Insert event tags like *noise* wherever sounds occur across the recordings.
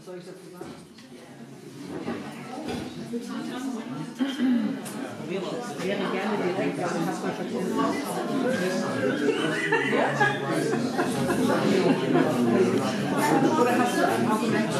Was soll ich dazu sagen? Ich wäre gerne direkt, aber hast mal vergessen. Oder hast du ein Argument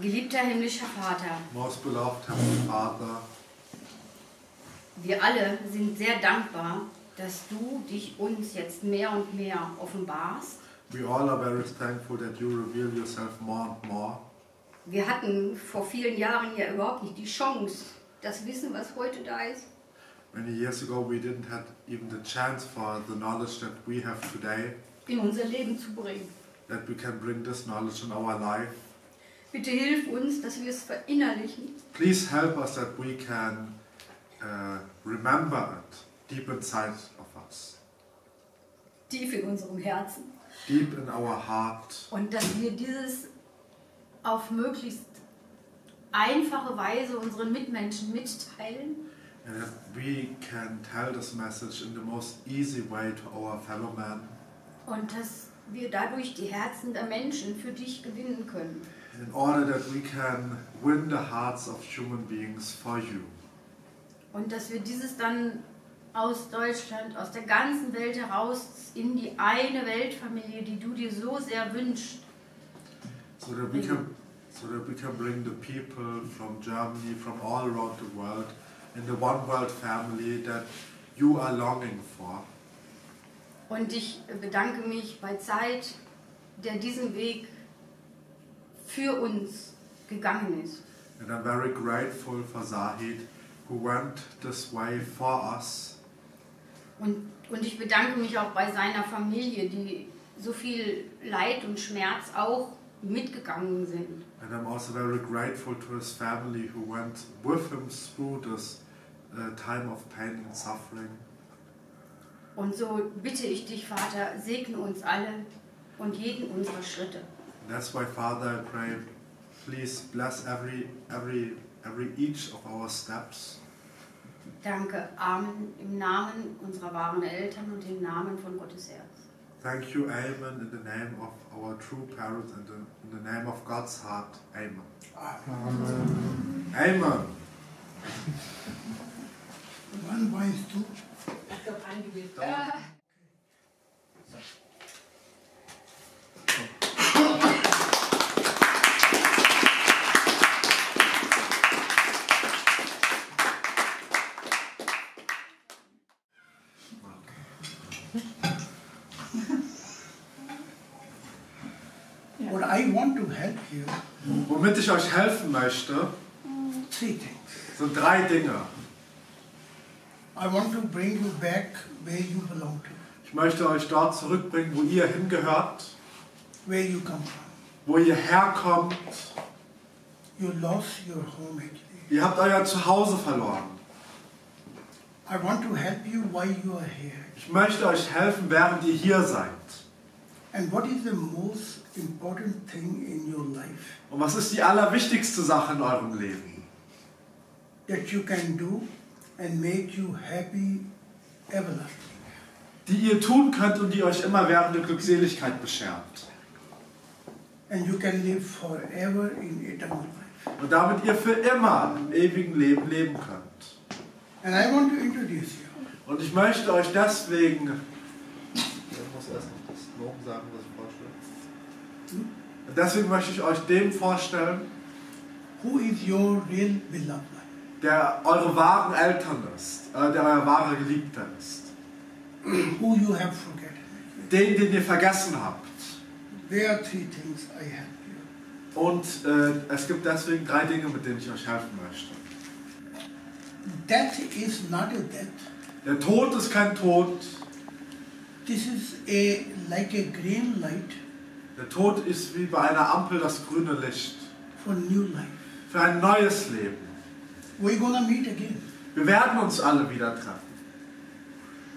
Geliebter himmlischer Vater, Most beloved Heavenly Father, wir alle sind sehr dankbar, dass du dich uns jetzt mehr und mehr offenbarst. we all are very thankful that you reveal yourself more and more. Wir hatten vor vielen Jahren ja überhaupt nicht die Chance, das Wissen, was heute da ist, Many years ago, we didn't have even the chance for the knowledge that we have today, in unser Leben zu bringen. that we can bring this knowledge in our life. Bitte hilf uns, dass wir es verinnerlichen, Please help us that we can uh, remember it deep inside of us, tief in unserem Herzen. deep in our heart, Und dass wir dieses auf möglichst einfache Weise unseren Mitmenschen mitteilen that we can tell this message in the most easy way to our fellow man. und dass wir dadurch die Herzen der Menschen für dich gewinnen können. in order that we can win the hearts of human beings for you. Und dass wir dieses dann aus Deutschland, aus der ganzen Welt heraus in die eine Weltfamilie, die du dir so sehr wünschst, So that we can so that we can bring the people from Germany, from all around the world, in the one world family that you are longing for. Und ich bedanke mich bei Zeit, der diesen Weg für uns gegangen ist. And I'm very grateful for Zahid who went this way for us. Und, und ich bedanke mich auch bei seiner Familie, die so viel Leid und Schmerz auch mitgegangen sind. And I'm also very grateful to his family who went with him through this uh, time of pain and suffering. Und so bitte ich dich, Vater, segne uns alle und jeden unserer Schritte. And that's why, Father, I pray, please bless every, every, every each of our steps. Danke, Amen, im Namen unserer wahren Eltern und im Namen von Gottes Herz. Thank you, Amen, in the name of our true parents and in, in the name of God's heart. Amen. Amen. Wann weißt du? Ich glaube, eingebildet. Möchte, three things. sind drei Dinge. I want to bring you back where you belong to, Ich möchte euch dort zurückbringen, wo ihr hingehört, where you come from. wo ihr herkommt. You lost your home actually. Ihr habt euer Zuhause verloren. I want to help you while you are here. Ich möchte euch helfen, während ihr hier seid. And what is the most important thing in your life Und was ist die allerwichtigste Sache in eurem Leben? that you can do and make you happy everlasting? Die ihr tun könnt und die euch immer währende Glückseligkeit beschert. And you can live forever in eternal life. Und damit ihr für immer im ewigen Leben leben könnt. And I want to introduce you. Und ich möchte euch deswegen. Noten sagen, was ich vorstelle. Deswegen möchte ich euch dem vorstellen, Who is your real beloved der eure wahren Eltern ist, äh, der euer wahrer Geliebter ist. Who you have forgotten? Den, den ihr vergessen habt. There are three things I help you. Und äh, es gibt deswegen drei Dinge, mit denen ich euch helfen möchte. Death is not a death. Der Tod ist kein Tod. This is a like a green light Der Tod ist wie bei einer Ampel das grüne Licht for new life. für ein neues Leben. We're gonna meet again. Wir werden uns alle wieder treffen.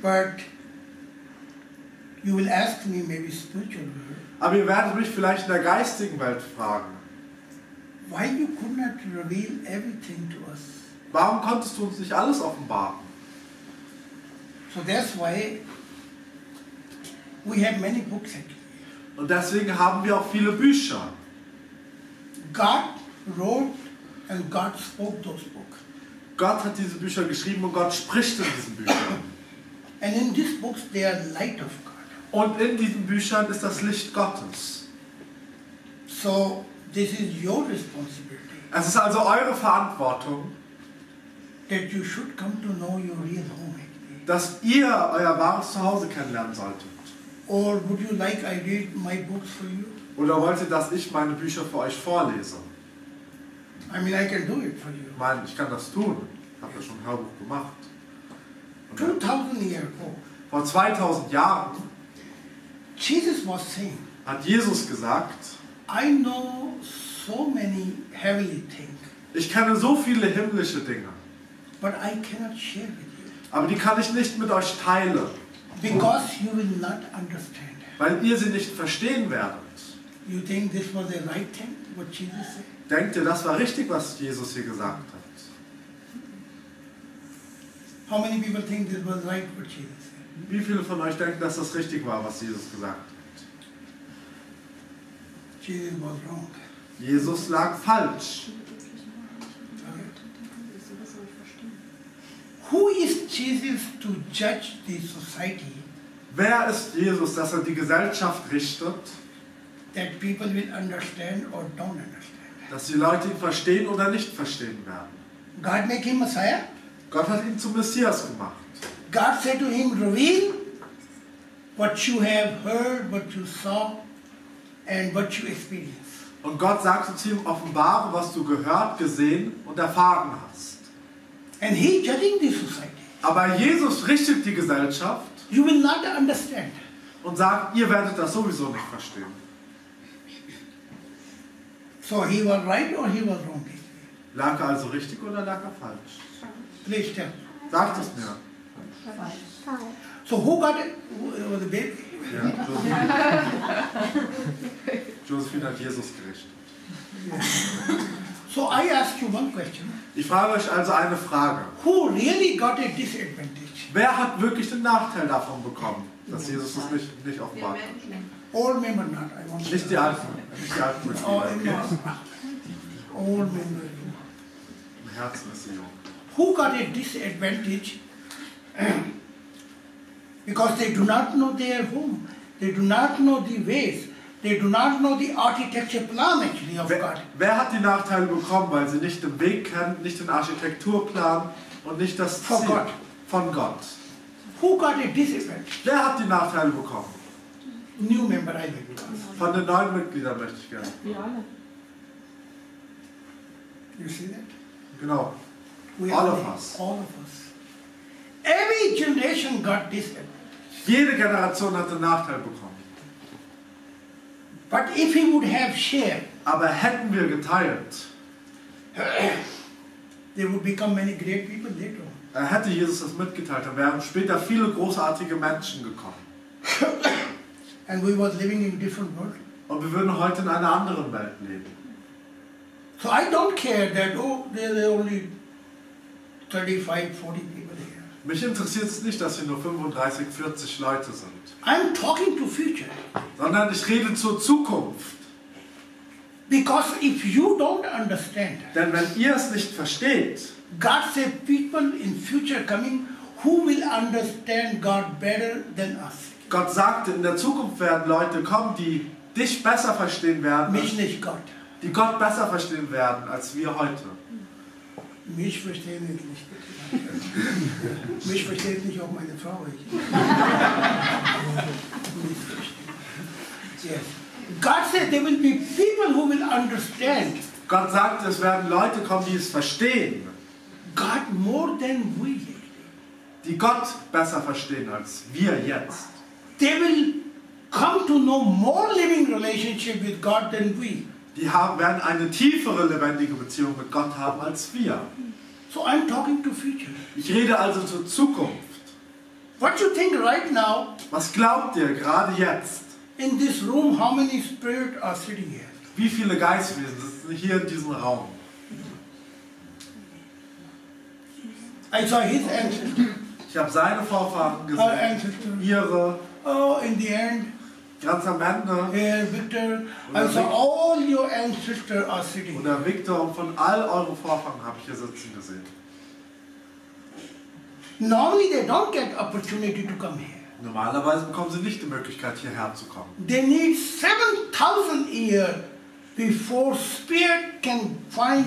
But you will ask me maybe spiritual world, Aber ihr werdet mich vielleicht in der geistigen Welt fragen. why you could not reveal everything to us. Warum konntest du uns nicht alles offenbaren? So that's why we have many books. Und deswegen haben wir auch viele Bücher. God wrote and God spoke those books. Gott hat diese Bücher geschrieben und Gott spricht in diesen Büchern. And in these books they are light of God. Und in diesen Büchern ist das Licht Gottes. So this is your responsibility Es ist also eure Verantwortung, that you should come to know your real home dass ihr euer wahres Zuhause kennenlernen solltet. Or would you like I read my books for you? Oder wollt ihr, dass ich meine Bücher für euch vorlese? I mean I can do it for you. Ich meine, ich kann das tun. Ich habe ja schon ein Hörbuch gemacht. Und 2000 years ago, vor 2000 Jahren Jesus was saying, hat Jesus gesagt, I know so many heavenly things, ich kenne so viele himmlische Dinge, but I cannot share with you aber die kann ich nicht mit euch teilen, because you will not understand. weil ihr sie nicht verstehen werdet. You think this was the right thing, what Jesus said? Denkt ihr, das war richtig, was Jesus hier gesagt hat? How many people think this was right, what Jesus said? Wie viele von euch denken, dass das richtig war, was Jesus gesagt hat? Jesus was wrong. Jesus lag falsch. Who is Jesus to judge the society Wer ist Jesus, dass er die Gesellschaft richtet, that people will understand or don't understand? dass die Leute ihn verstehen oder nicht verstehen werden? God make him Messiah. Gott hat ihn zum Messias gemacht. God said to him, reveal what you have heard, what you saw, and what you experienced. Und Gott sagte zu ihm, offenbare, was du gehört, gesehen und erfahren hast. And he judging the society. Aber Jesus richtet die Gesellschaft You will not understand. und sagt, ihr werdet das sowieso nicht verstehen. So he was right or he was wrong? Lag er also richtig oder lag er falsch? Please tell. Sagt es mir. So who got it? Who was the baby? Ja, Josephine. *laughs* Josephine hat Jesus gerichtet. *laughs* So I ask you one question. Ich frage euch also eine Frage. Who really got a disadvantage? Wer hat wirklich den Nachteil davon bekommen, dass Jesus es nicht, nicht offenbart hat? All member not. I want to Nicht die Alten, nicht die Alten okay? All member. Im Herzen ist sie jung. Who got a disadvantage? *clears throat* because they do not know their home. They do not know the ways. They do not know the architecture plan actually of Wer, God. wer hat die Nachteile bekommen, weil sie nicht den Weg kennen, nicht den Architekturplan und nicht das Von Ziel Gott. von Gott? Who got a disadvantage? Wer hat die Nachteile bekommen? New member I will. Von den neuen Mitgliedern möchte ich gerne. Wir alle. You see that? Genau. We All of us. All of us. Every generation got disadvantage. Jede Generation hat den Nachteil bekommen. But if he would have shared, Aber hätten wir geteilt, there would become many great people later hätte Jesus das mitgeteilt, dann wären später viele großartige Menschen gekommen. *coughs* And we was living in different world. Und wir würden heute in einer anderen Welt leben. So I don't care that, oh, there are only 35, 40 people. Mich interessiert es nicht, dass hier nur 35, 40 Leute sind, I'm talking to future. sondern ich rede zur Zukunft. Because if you don't understand, Denn wenn ihr es nicht versteht, God said people in future coming who will understand God better than us. Gott sagte, in der Zukunft werden Leute kommen, die dich besser verstehen werden, Mich nicht Gott. die Gott besser verstehen werden als wir heute. Mich verstehen nicht. Mich versteht nicht auch meine Frau. Verstehen. Yes. God said there will be people who will understand Gott sagt, es werden Leute kommen, die es verstehen, God more than we. die Gott besser verstehen als wir jetzt. They will come to know more living relationship with God than we. Die haben, werden eine tiefere lebendige Beziehung mit Gott haben als wir. So I'm talking to future. Ich rede also zur Zukunft. What you think right now Was glaubt ihr gerade jetzt? in this room? How many spirits are sitting here? Wie viele Geistwesen sitzen hier in diesem Raum? I saw his ancestors, Ich habe seine Vorfahren gesehen, ihre, Oh, in the end, ganz am Ende. here, Victor, I saw all your ancestors are sitting. Und der Victor und von all euren Vorfahren habe ich hier sitzen gesehen. Normally, they don't get opportunity to come here. Normalerweise bekommen sie nicht die Möglichkeit, hierher zu kommen. They need 7,000 years before spirit can find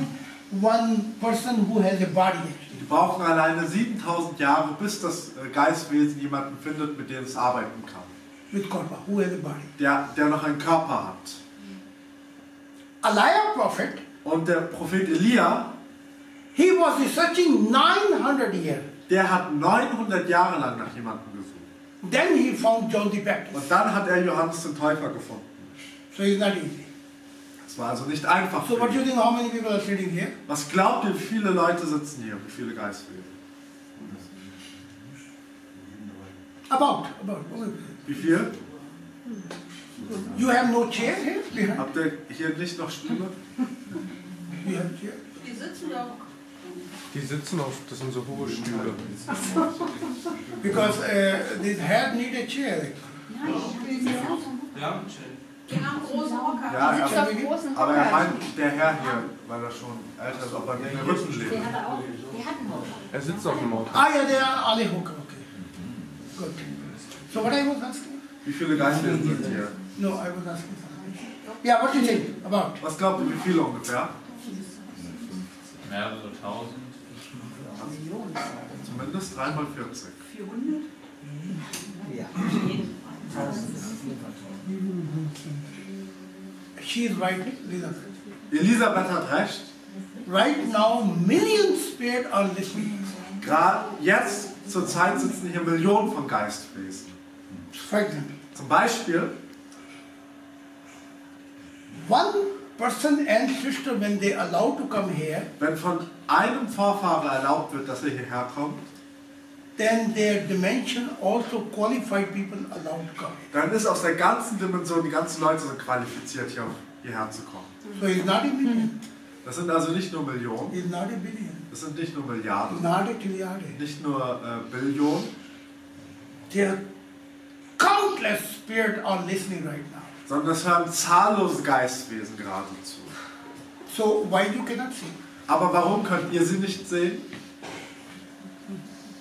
one person who has a body. Die brauchen alleine 7000 Jahre, bis das Geistwesen jemanden findet, mit dem es arbeiten kann. With Korpa, who has a body. Der, der noch einen Körper hat. Elijah prophet, Und der Prophet Elia, he was researching 900 years. der hat 900 Jahre lang nach jemandem gesucht. Then he found John the Baptist. Und dann hat er Johannes den Täufer gefunden. So it's not easy. Es war also nicht einfach. So what do you think how many people are sitting here? Was glaubt ihr, wie viele Leute sitzen hier? Wie viele Geistwesen? About, about. Wie viel? You have no chair here? Habt ihr hier nicht noch Stühle? You have chair? Die sitzen doch. Die sitzen auf, das sind so hohe Stühle. Because uh, this head need a chair. Ja, Die haben große Hocker. Ja, die sitzen ja. auf großen Aber er meint der Herr hier, weil er schon älter ist, ob er nicht mehr Rücken lebt. er sitzt auf dem Auto. Ah, yeah, they are alle hooker. Okay. Good. So what I was asking? Wie viele Geistwesen sind hier? No, I was asking something. Yeah, what do you think about? Was glaubt ihr, wie viele ungefähr? mehrere tausend. Zumindest 3 mal 40. 400? She is right, Lisa. Elisabeth hat recht. Right now, million spirit are listening. Gerade jetzt zur Zeit sitzen hier Millionen von Geistwesen. For example, Zum Beispiel, one person and sister, when they allow to come here, wenn von einem Vorfahrer erlaubt wird, dass er hierher kommt, then their dimension also qualified people allowed to come. dann ist aus der ganzen Dimension, die ganzen Leute sind qualifiziert, hier hierher zu kommen. So it's not a million, Das sind also nicht nur Millionen, it's not a billion, das sind nicht nur Milliarden, not a trillion. nicht nur äh, Billionen, There countless spirit are listening right now. sondern es hören zahllose Geistwesen gerade zu. So why you cannot see? Aber warum könnt ihr sie nicht sehen?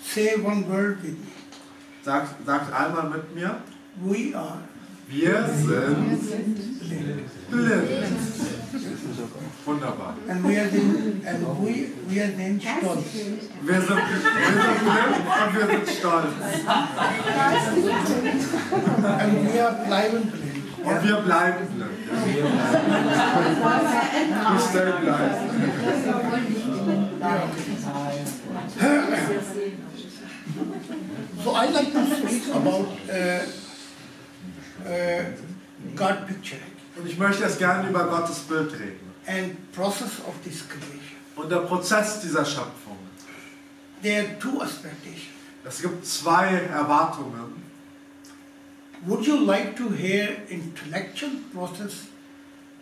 Say one word with me. Sagt, sagt einmal mit mir, We are wir sind blind. Wunderbar. And we are then and we we are then stolz. Wir sind, wir sind blind und wir sind stolz. And we are pliant blind. Und wir bleiben blind. Wir stay blind. So I like to speak about uh, uh, God picture Und ich möchte jetzt gerne über Gottes Bild reden. and process of this creation. Und der Prozess dieser Schöpfung. There are two expectations. Es gibt zwei Erwartungen. Would you like to hear intellectual process,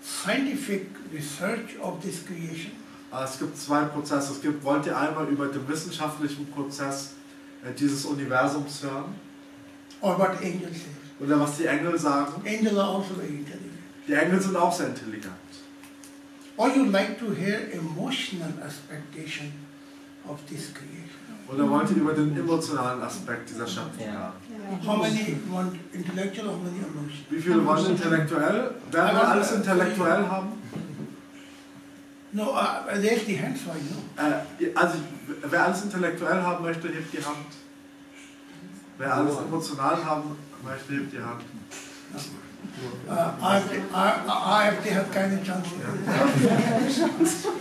scientific research of this creation? Äh, Es gibt zwei Prozesse. Es gibt, wollt ihr einmal über den wissenschaftlichen Prozess äh, dieses Universums hören? Or what angels say? Oder was die Engel sagen? Angels are also very intelligent. Die Engel sind auch sehr intelligent. Or you like to hear emotional expectation of this creation? Oder wollt ihr über den emotionalen Aspekt dieser Schöpfung hören? How many want intellectual, how many emotional? Wie viele wollen intellektuell? Wer will alles intellektuell haben? No, uh, there's the hand, so I know. Äh, also, wer alles intellektuell haben möchte, hebt die Hand. Wer alles emotional haben die Hand. Äh, AfD, AfD hat keine Chance.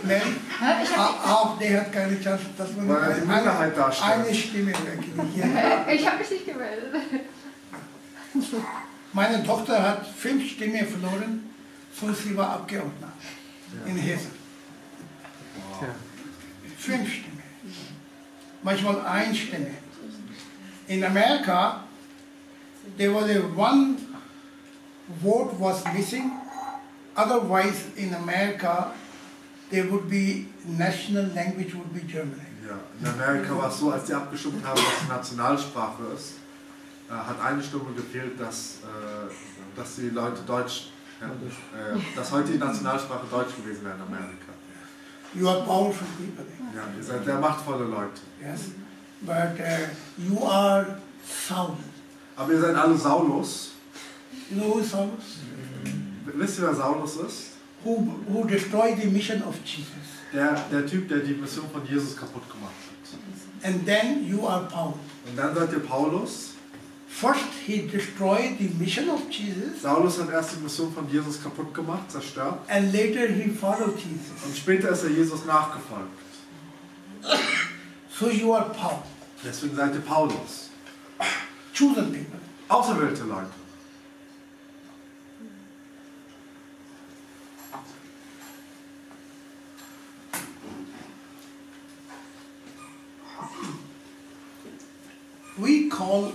Nein, AfD hat keine Chance, dass man eine, eine Stimme. *laughs* Ja. Ich habe mich nicht gemeldet. Meine Tochter hat fünf Stimmen verloren, so sie war Abgeordnete in Hessen. Ja. Fünf Stimmen. Manchmal eine Stimme. In Amerika, there was a one vote was missing. Otherwise, in America, there would be national language would be German. Ja, in Amerika war es so, als die abgestimmt haben, was die Nationalsprache ist, äh, hat eine Stimme gefehlt, dass, äh, dass die Leute Deutsch, äh, dass heute die Nationalsprache Deutsch gewesen wäre in Amerika. You are powerful people. Ja, ihr seid sehr machtvolle Leute. Yes, but uh, you are Saul. Aber ihr seid alle Saulus. You know who is Saul? Wisst ihr, wer Saulus ist? Who, who destroyed the mission of Jesus. Der, der Typ, der die Mission von Jesus kaputt gemacht hat. And then you are Paul. Und dann seid ihr Paulus. First, he destroyed the mission of Jesus, Saulus hat erst die Mission von Jesus kaputt gemacht, zerstört. and later he followed Jesus. Und später ist er Jesus nachgefolgt. So you are Paul, Deswegen seid ihr Paulus. Chosen people. also Auserwählte. We call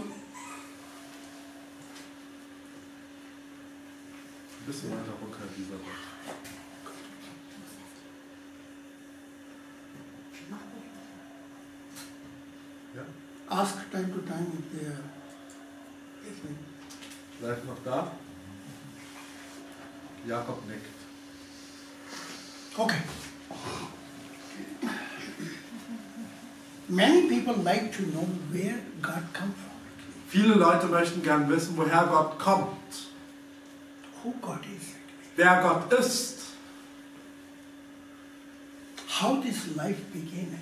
to know where God comes from, Viele Leute möchten gern wissen, woher Gott kommt, who God is, wer Gott ist, how this life began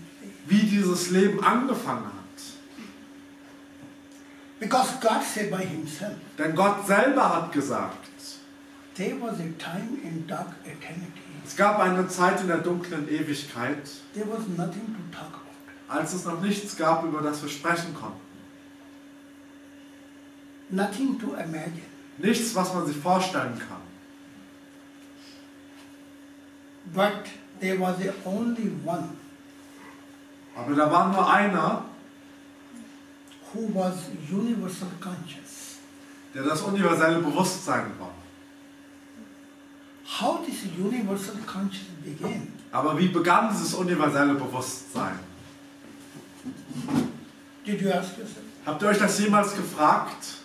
wie dieses Leben angefangen hat. Because God said by Himself, Denn Gott selber hat gesagt, there was a time in dark eternity, es gab eine Zeit in der dunklen Ewigkeit, there was nothing to talk about. Als es noch nichts gab, über das wir sprechen konnten. nothing to imagine. Nichts, was man sich vorstellen kann. But there was a only one Aber da war nur einer, who was universal conscious. der das universelle Bewusstsein war. How this universal conscious began? Aber wie begann dieses universelle Bewusstsein? Did you ask yourself? Habt ihr euch das jemals gefragt?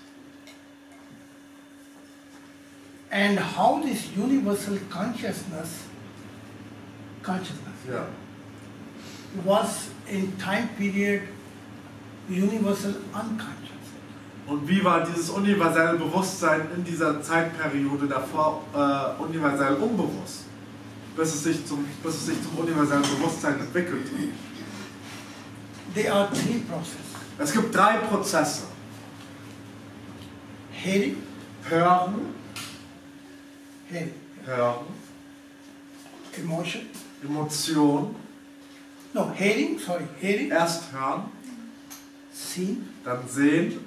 And how this universal consciousness consciousness Ja. was in time period universal unconscious. Und wie war dieses universelle Bewusstsein in dieser Zeitperiode davor äh, universell unbewusst? Bis es, sich zum, bis es sich zum universellen Bewusstsein entwickelte. There are three processes. Es gibt drei Prozesse. Hearing, Hören, hearing, Hören, emotion. Emotion, No, hearing, sorry, hearing, erst hören, seeing, dann sehen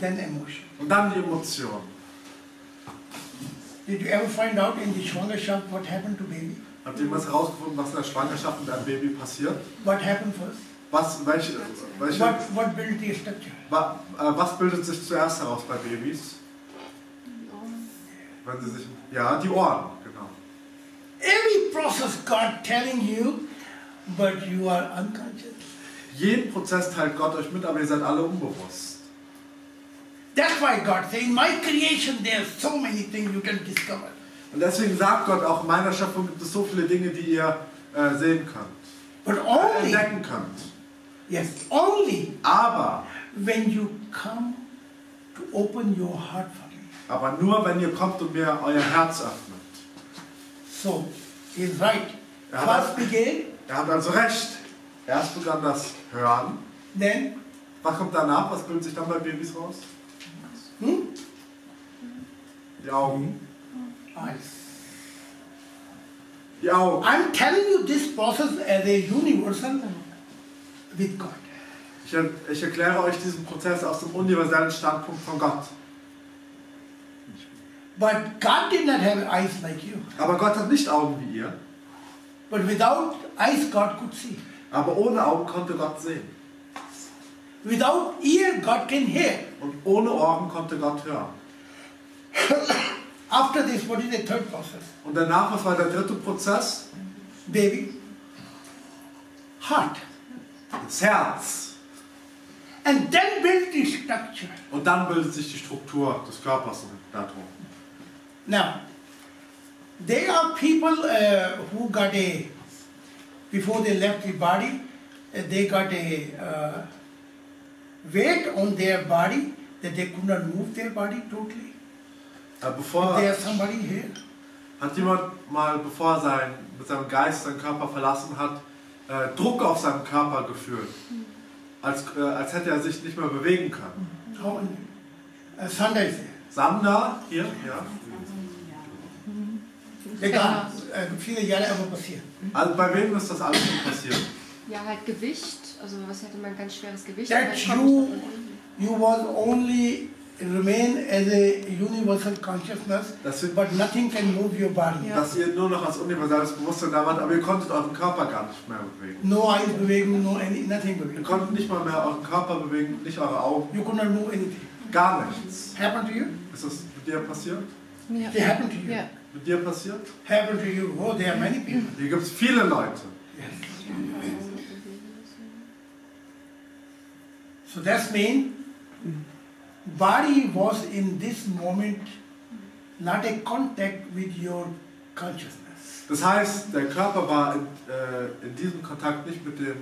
then emotion. und dann die Emotion. Did you ever find out in the Schwangerschaft what happened to baby? Habt ihr jemals herausgefunden, was in der Schwangerschaft mit einem Baby passiert? What happened first? Was, welche, welche, What, what built the structure? wa, äh, was bildet sich zuerst heraus bei Babys? Wenn sie sich, ja, die Ohren, genau. Every process God telling you, but you are unconscious. Jeden Prozess teilt Gott euch mit, aber ihr seid alle unbewusst. That's why God in my creation there are so many things you can discover. Und deswegen sagt Gott, auch in meiner Schöpfung gibt es so viele Dinge, die ihr äh, sehen könnt, But only, entdecken könnt. Yes, only Aber, when you come to open your heart for me. aber nur, wenn ihr kommt und mir euer Herz öffnet. So, he's right. Ja, First aber- began, Er hat also recht. Erst begann das Hören. then Was kommt danach? Was bildet sich dann bei Babys raus? hmm? Die Augen. Eyes. Die Augen. I'm telling you this process as a universal God. Ich, ich erkläre euch diesen Prozess aus dem universellen Standpunkt von Gott. But God did not have eyes like you. Aber Gott hat nicht Augen wie ihr. But without eyes, God could see. Aber ohne Augen konnte Gott sehen. Without ear, God can hear. Und ohne Ohren konnte Gott hören. After this, what is the third process? Und danach, was war der dritte Prozess? Baby. Heart. Das Herz. And then build the structure. Und dann bildet sich die Struktur des Körpers darum. Now, there are people uh, who got a, before they left the body, uh, they got a uh, weight on their body that they could not move their body totally. Äh, Bevor, There's somebody here. hat jemand mal, bevor er sein, mit seinem Geist seinen Körper verlassen hat, äh, Druck auf seinem Körper gefühlt. Als, äh, als hätte er sich nicht mehr bewegen können. How many? Uh, Sanda is there. Samna, hier, ja. They got uh, viele Jahre aber passiert. Also bei wem ist das alles schon passiert? Ja, halt Gewicht. Also was hätte man ganz schweres Gewicht. That you, you was only remain as a universal consciousness, Das sind- but nothing can move your body. Ja. Dass ihr nur noch als universelles Bewusstsein da wart, aber ihr konntet euren Körper gar nicht mehr bewegen. No eyes bewegen, no any, nothing Ihr bewegen. konntet nicht mal mehr euren Körper bewegen, nicht eure Augen, You could not move anything. gar nichts. Happen to you? Ist das mit dir passiert? Ja. They happen to you. Ja. Mit dir passiert? Happen to you. Oh, there are many people. Hier gibt es viele Leute. So that's mean body was in this moment not a contact with your consciousness. Das heißt, der Körper war in, äh, in diesem Kontakt nicht mit dem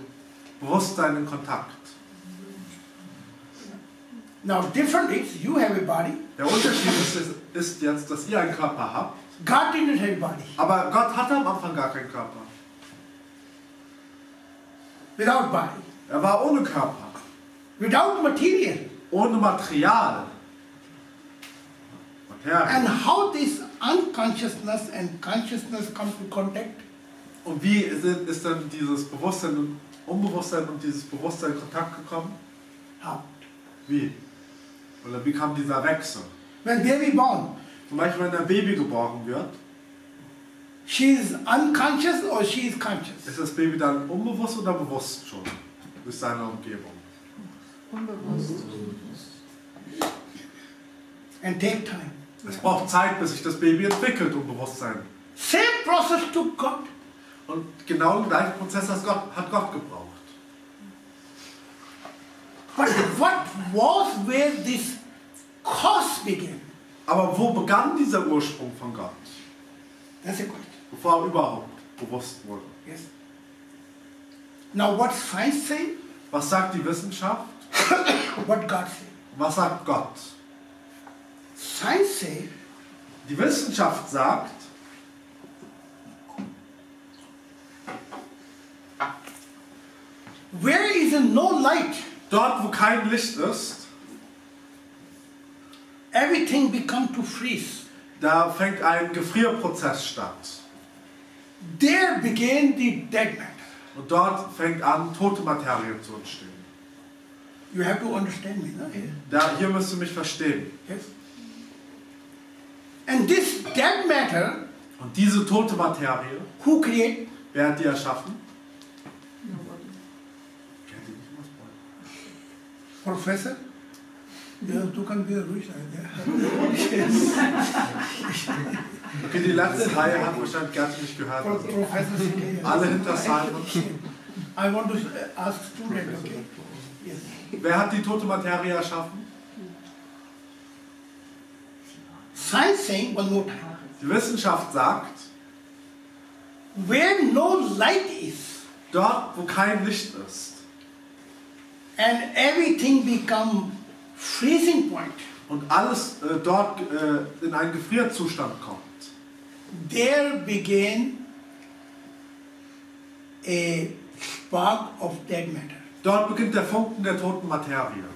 Bewusstsein in Kontakt. Now different is you have a body. Der Unterschied ist, ist jetzt, dass ihr einen Körper habt, God did not have a body. aber Gott hatte am Anfang gar keinen Körper. Without body. Er war ohne Körper, Without material. Ohne Material. And how this unconsciousness and consciousness come to contact? Und wie ist, ist dann dieses Bewusstsein und Unbewusstsein und dieses Bewusstsein in Kontakt gekommen? How? Wie? Oder wie kam dieser Wechsel? When baby born, Zum Beispiel, wenn ein Baby geboren wird, she is unconscious or she is conscious. ist das Baby dann unbewusst oder bewusst schon durch seine Umgebung? Unbewusst. And take time. Es braucht Zeit, bis sich das Baby entwickelt und Bewusstsein. Same process took God. Und genau den gleichen Prozess hat Gott, hat Gott gebraucht. But what was where this cause began? Aber wo begann dieser Ursprung von Gott? That's a question. Bevor er überhaupt bewusst wurde. Yes. Now what science say? Was sagt die Wissenschaft? What God say? Was sagt Gott? Science say Die Wissenschaft sagt, where is no light, dort wo kein Licht ist, everything become to freeze. da fängt ein Gefrierprozess statt. There began the dead matter. Und dort fängt an, tote Materie zu entstehen. You have to understand me, no? Da, hier müsst ihr mich verstehen. Yes. And this dead matter, Und diese tote Materie, who create? wer hat die erschaffen? Professor? Ja, du kannst wieder ruhig sein. Ja. Okay, die letzte Reihe hat wahrscheinlich Gerd nicht gehört. Pro- Professor alle hinter Simon. I want to ask student, okay? Wer hat die tote Materie erschaffen? Science saying one more time. Die Wissenschaft sagt, Where no light is dort wo kein Licht ist and everything become freezing point, und alles äh, dort äh, in einen Gefrierzustand kommt, there began a spark of dead matter. Dort beginnt der Funken der toten Materie.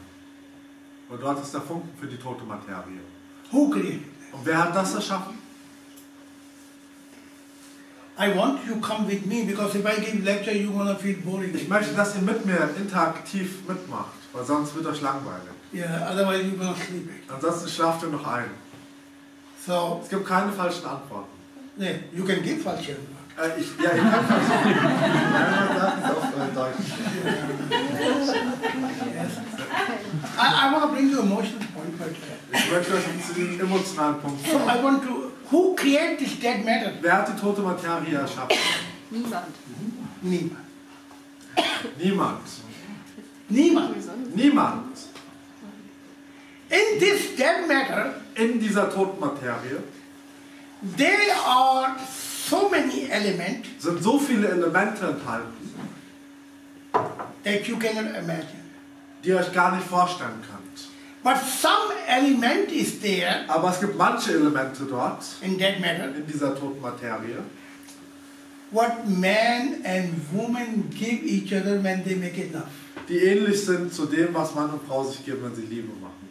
Und dort ist der Funken für die tote Materie. That? Und wer hat das erschaffen? I want you come with me because if I give lecture, you're gonna feel boring. Ich möchte, dass ihr mit mir interaktiv mitmacht, weil sonst wird euch langweilig. Yeah, otherwise you're gonna sleep. Ansonsten schlaft ihr noch ein. So, Es gibt keine falschen Antworten. yeah, you can give false advice. Äh, ich, ja, sagt es auf äh, Deutsch. I, I want to bring you emotional point, but Ich möchte euch zu diesem emotionalen Punkt so. I want to. Who created this dead matter? Wer hat die tote Materie erschaffen? Niemand. Niemand. Niemand. Niemand. Niemand. In this dead matter, In dieser toten Materie there are so many elements sind so viele Elemente enthalten, that you cannot imagine. die ihr euch gar nicht vorstellen könnt. But some element is there Aber es gibt manche Elemente dort, in dead matter in dieser toten Materie, what man and woman give each other when they make it love. die ähnlich sind zu dem, was Mann und Frau sich geben, wenn sie Liebe machen.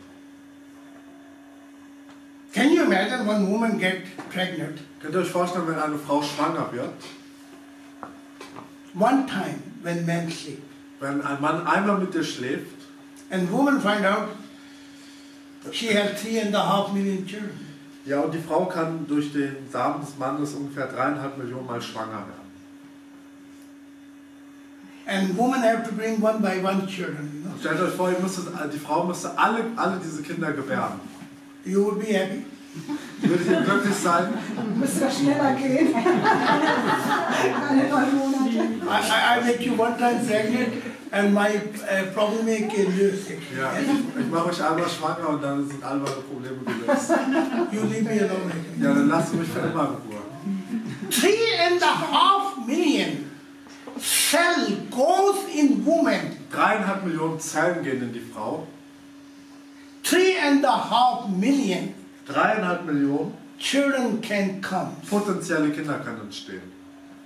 Can you imagine one woman get pregnant Könnt ihr euch vorstellen, wenn eine Frau schwanger wird, one time when man sleep, wenn ein Mann einmal mit dir schläft and woman find out she has three and a half million children. Ja, und die Frau kann durch den Samen des Mannes ungefähr dreieinhalb Millionen Mal schwanger werden. And woman have to bring one by one children, you know. Stellt euch vor, ihr müsstet, die Frau müsste alle, alle diese Kinder gebären. You would be happy. Ihr glücklich sein? Müsste schneller gehen. Alle neun Monate. I, I, I make you one time pregnant and my uh, problem is sick. Ja, ich, ich mache euch einmal schwanger und dann sind alle meine Probleme gelöst. You leave me alone. Ja, dann lasst mich für immer in Ruhe. Three and a half million cell goes in woman. Dreieinhalb Millionen Zellen gehen in die Frau. Three and a half million Dreieinhalb Millionen children can come. potenzielle Kinder können entstehen.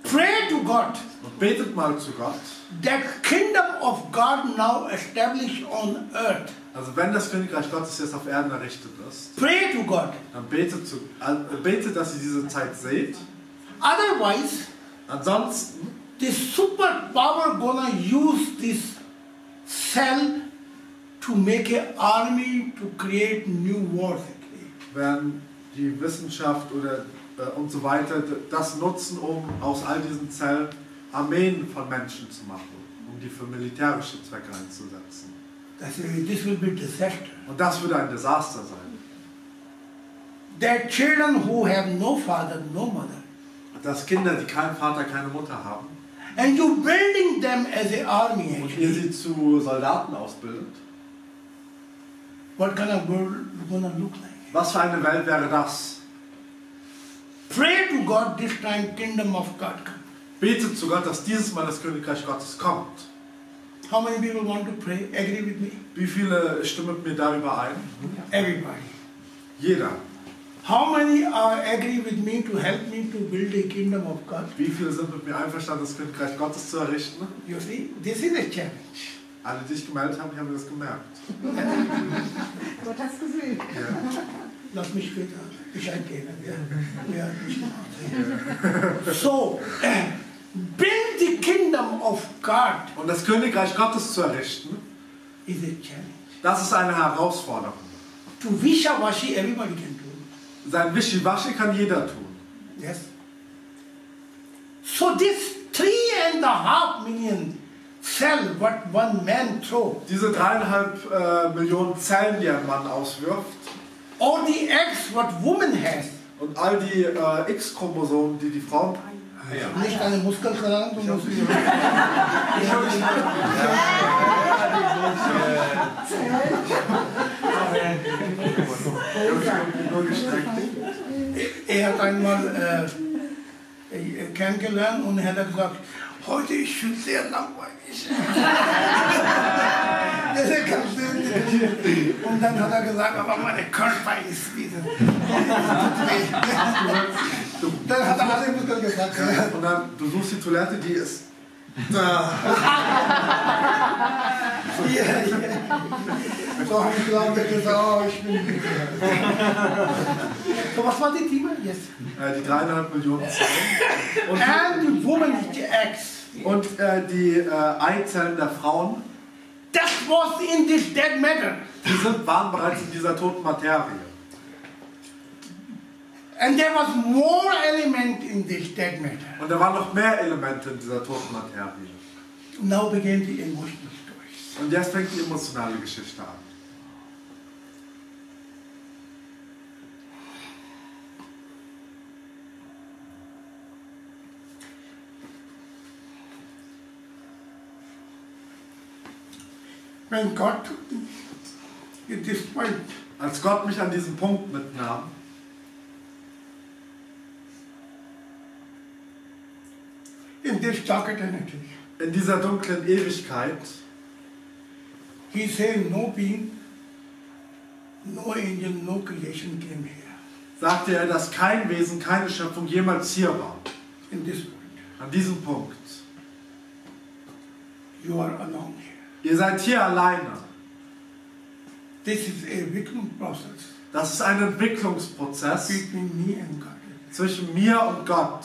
Pray to God Und betet mal zu Gott. that kingdom of God now established on earth. Also wenn das Königreich Gottes jetzt auf Erden errichtet ist, Pray to God. dann betet, zu, äh, betet dass ihr diese Zeit seht. Otherwise, Ansonsten this superpower gonna use this cell to make an army to create new wars. werden die Wissenschaft oder äh, und so weiter das nutzen, um aus all diesen Zellen Armeen von Menschen zu machen, um die für militärische Zwecke einzusetzen. It. This will be disaster. Und das würde ein Desaster sein. That children who have no father, no mother, Dass Kinder, die keinen Vater, keine Mutter haben, and you building them as an army und ihr sie zu Soldaten ausbildet, what kind of world gonna look like? was für eine Welt wäre das? Pray to God this time kingdom of God come. Betet zu Gott, dass dieses Mal das Königreich Gottes kommt. How many people want to pray? Agree with me? Wie viele stimmen mit mir darüber ein? Everybody. Jeder. How many are agree with me to help me to build a kingdom of God? Wie viele sind mit mir einverstanden, das Königreich Gottes zu errichten? You see, this is a challenge. Alle, die sich gemeldet haben, die haben das gemerkt. *laughs* Gott hat's gesehen. Ja. Lass mich später Bescheid geben. Ja. Ja, wahr. so, äh, build the kingdom of God Und das Königreich Gottes zu errichten, is a challenge. das ist eine Herausforderung. To wisha-washy, everybody can do. Sein Wischiwaschi kann jeder tun. Yes. So this three and a half million cell what one man throw, Diese dreieinhalb äh, Millionen Zellen, die ein Mann auswirft, or the eggs what woman has, und all die äh, X-Chromosomen, die die Frauen. nicht eine Muskelverlangen, sondern Nur gestreckt. Er hat einmal äh, kennengelernt und er hat gesagt, heute ich fühle sehr langweilig. *laughs* Und dann hat er gesagt, aber meine Körper ist wieder. dann hat er alle Muskeln gesagt. Und dann, du suchst die Toilette, die ist da. Ja, ja. So habe ich gesagt, gesagt, oh, ich bin. So was war die Thema? Yes. Äh, die dreieinhalb Millionen. Und, And the woman's eggs. Und äh, die äh, Eizellen der Frauen, That was in this dead matter. die sind, waren bereits in dieser toten Materie. And there was more element in this dead matter. Und da waren noch mehr Elemente in dieser toten Materie. Now began the emotional stories. Und jetzt fängt die emotionale Geschichte an. Me at this point, Als Gott mich an diesen Punkt mitnahm, in this dark eternity, in dieser dunklen Ewigkeit, He said, No being, no angel, no creation came here. sagte er, dass kein Wesen, keine Schöpfung jemals hier war. In this point, An diesem Punkt. you are alone here. Ihr seid hier alleine. This is a process Das ist ein Entwicklungsprozess between me and God. zwischen mir und Gott.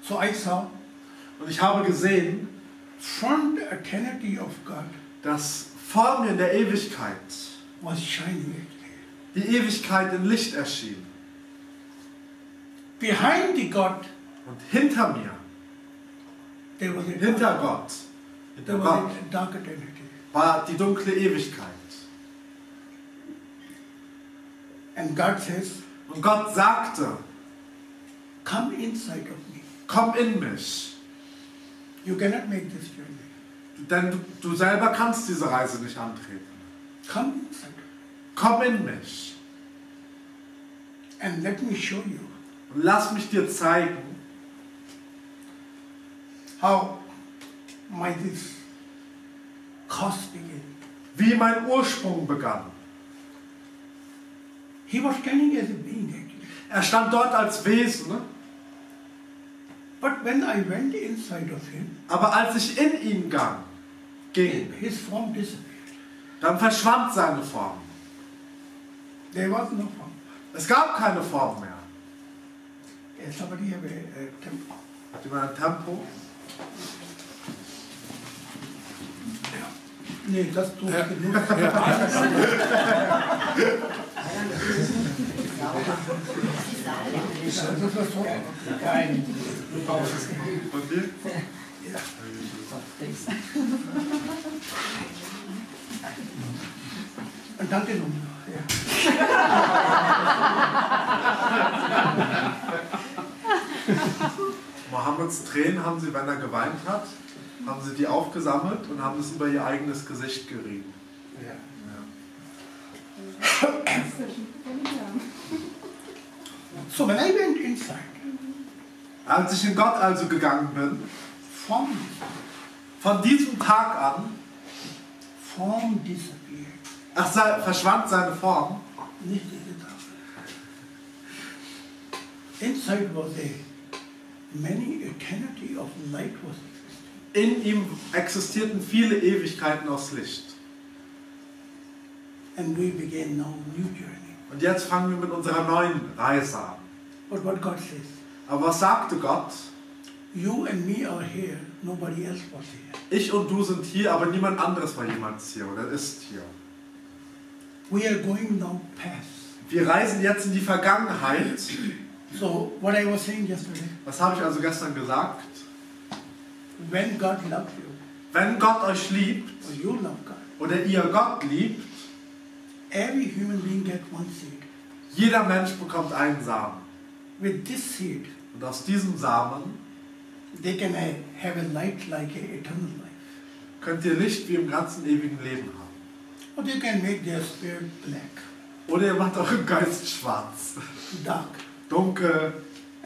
So I saw Und ich habe gesehen, from the eternity of God dass vor mir in der Ewigkeit was shining die Ewigkeit in Licht erschien. Behind the God, Und hinter mir, there was a hinter Gott, there hinter was Gott, a dark eternity. war die dunkle Ewigkeit. And God says, Und Gott sagte, Come inside of me. komm in mich. You cannot make this journey. Denn du, du selber kannst diese Reise nicht antreten. Come inside Komm in mich. and let me show you Und lass mich dir zeigen, how my this cause began. Wie mein Ursprung begann. He was standing as a being actually. Er stand dort als Wesen, ne? But when I went inside of him, aber als ich in ihn gang, ging, his form disappeared. dann verschwand seine Form. There was no form. Es gab keine Form mehr. Somebody have a, a temple. Hat jemand ein Tempo? Nee, das tut Ja. genug. Das war so. Und danke nochmal. Ja. Mohammeds Tränen haben sie, wenn er geweint hat, haben sie die aufgesammelt und haben es über ihr eigenes Gesicht gerieben. So when I went inside, Als ich in Gott also gegangen bin, form, von diesem Tag an, form disappeared. ach, sei, verschwand seine Form. Nicht. Inside was a many eternity of light was. In ihm existierten viele Ewigkeiten aus Licht. And we began now new journey. Und jetzt fangen wir mit unserer neuen Reise an. But what God says, Aber was sagte Gott? you and me are here, nobody else was here. Ich und du sind hier, aber niemand anderes war jemals hier oder ist hier. We are going now past. Wir reisen jetzt in die Vergangenheit. So what I was saying yesterday, Was habe ich also gestern gesagt? When God loved you, Wenn Gott euch liebt or you love God, oder ihr Gott liebt, every human being get one seed. jeder Mensch bekommt einen Samen. With this seed, Und aus diesem Samen they can ha- have a light like a eternal life. könnt ihr Licht wie im ganzen ewigen Leben haben. Or they can make their spirit black, Oder ihr macht euren Geist schwarz, dark, dunkel.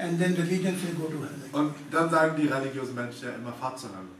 And then the religion will go to hell. Und dann sagen die religiösen Menschen ja immer, fahrt zur Hölle.